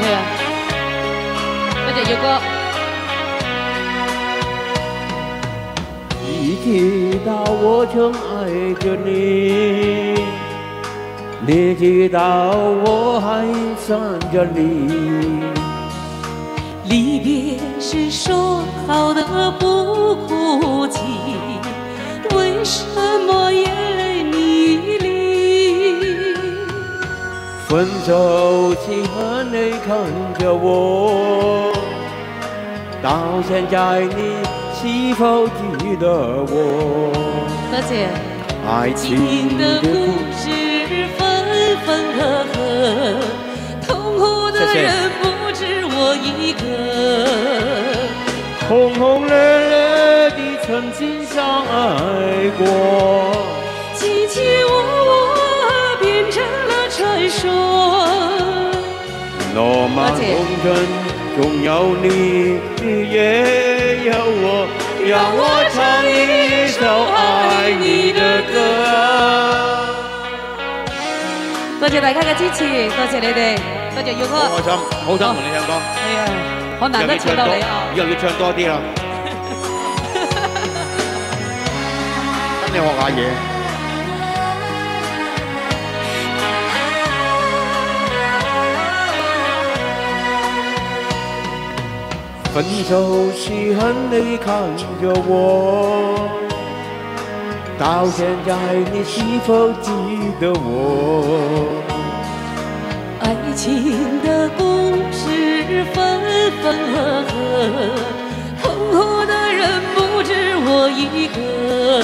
来，我叫一个。你知道我曾爱着你，你知道我还想着你，离别时说好的不哭泣，为什么？分手时含泪看着我，到现在你是否记得我？谢谢。爱情的故事分分合合，痛苦的人不止我一个。轰轰烈烈的曾经相爱过。罗曼红春，总有你也有我，让我唱一首爱你的歌。多谢大家的支持，多谢你哋，多谢游客。我心，好唱，好你唱歌。哎呀，好难得请到你以后要唱多啲啦，跟你学下嘢。分手时，泪看着我，到现在你是否记得我？爱情的故事分分合合，痛苦的人不止我一个，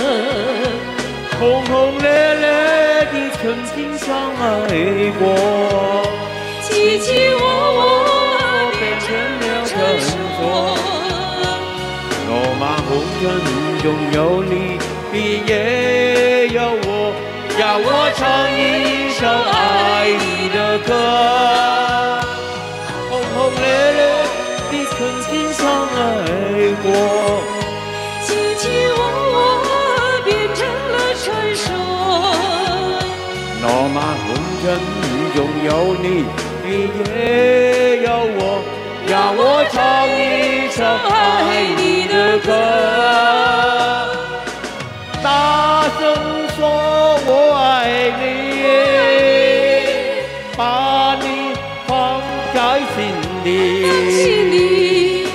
轰轰烈烈的曾经相爱过，起起我我。人中有你，你也有我，让我唱一首爱你的歌。轰轰烈烈，你曾经相爱过，起起落落，变成了传说。老马红尘，拥有你，你也有我，让我唱一首爱你的歌。在心你，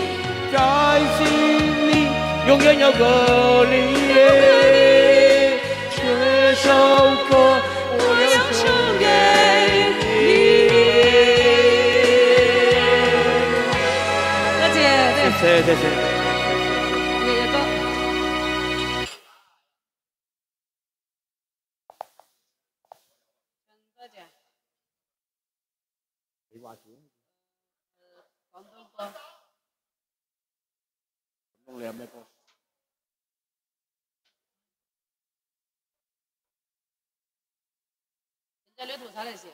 在心里永远有个你，这首歌我要唱给你。大姐，谢谢谢谢。也也够。张大姐，你话人家那图啥那些？